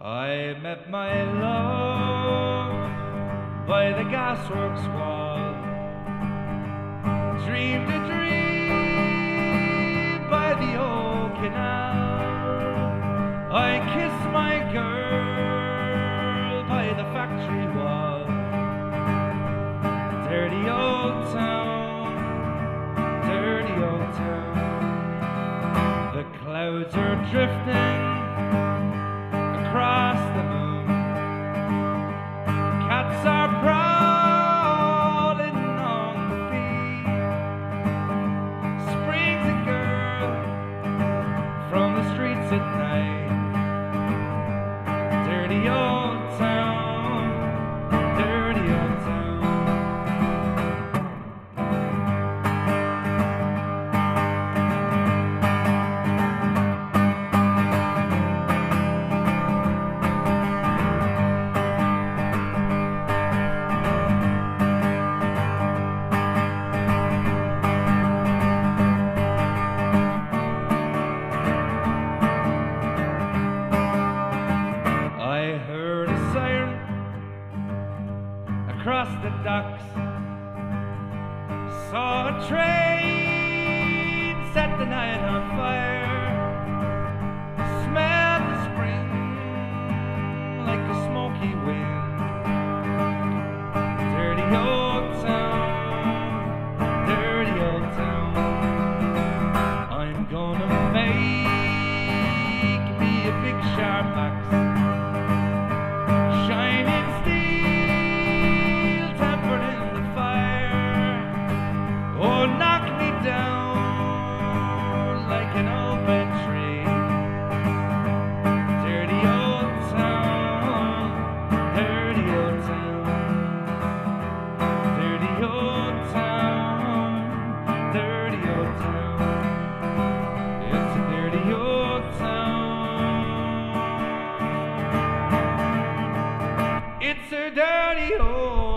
I met my love by the gasworks wall. Dreamed a dream by the old canal. I kissed my girl by the factory wall. Dirty old town, dirty old town. The clouds are drifting the streets night. Dirty old across the docks. Saw a train set the night on fire. Smelled the spring like a smoky wind. Dirty old town, dirty old town. I'm gonna make me a big sharp axe. Dirty old oh. town.